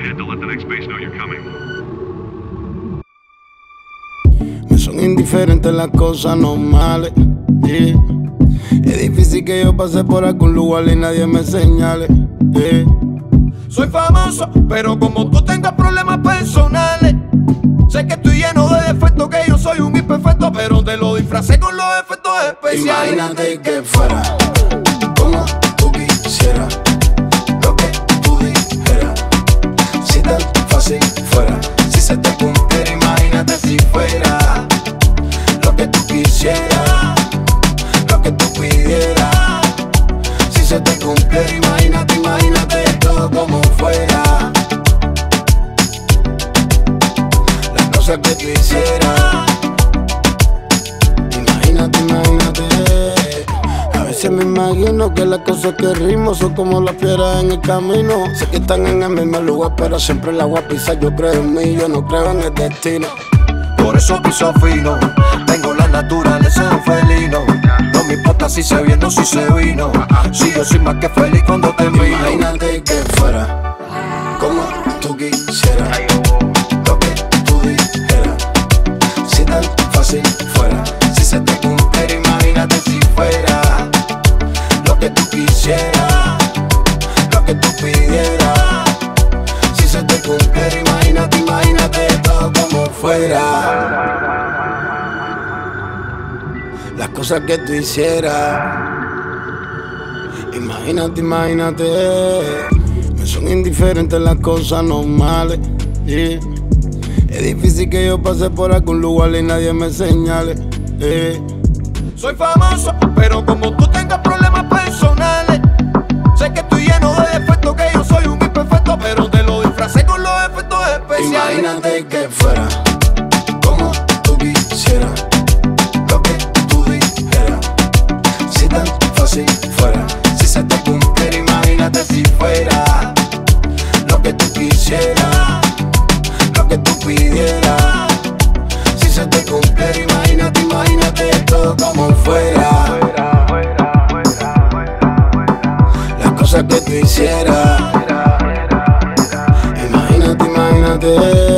ahead to let the next base know you're coming. Me son indiferentes las cosas normales. yeah. Es difícil que yo pase por algún lugar y nadie me señale. yeah. Soy famoso, pero como tú tengas problemas personales. Sé que estoy lleno de defectos, que yo soy un imperfecto, pero te lo disfracé con los efectos especiales. Imagínate que fuera se te cumpliera, imagínate, imagínate todo como fuera. Las cosas que tú hicieras. Imagínate, imagínate. A veces me imagino que las cosas que ritmo son como las piedras en el camino. Sé que están en el mismo lugar, pero siempre la voy a pisar. Yo creo en mí, yo no creo en el destino. Por eso piso fino, tengo la naturaleza de un felino. No importa si se viene o si se vino. Si yo soy más que feliz cuando te miro. Imagínate que fuera como tú quisieras, lo que tú dijeras. Si tan fácil fuera, si se te cumpliera, imagínate si fuera lo que tú quisieras, lo que tú pidieras. Si se te cumpliera, imagínate, imagínate todo como fuera. Las cosas que tú hicieras. Imagínate, imagínate. Me son indiferentes las cosas normales. Es difícil que yo pase por algún lugar y nadie me señale. Soy famoso, pero como tú tengas problemas fácil fuera. Si se te cumpliera, imagínate si fuera lo que tú quisieras, lo que tú pidieras. Si se te cumpliera, imagínate, imagínate todo como fuera. Las cosas que tú hicieras. Imagínate, imagínate.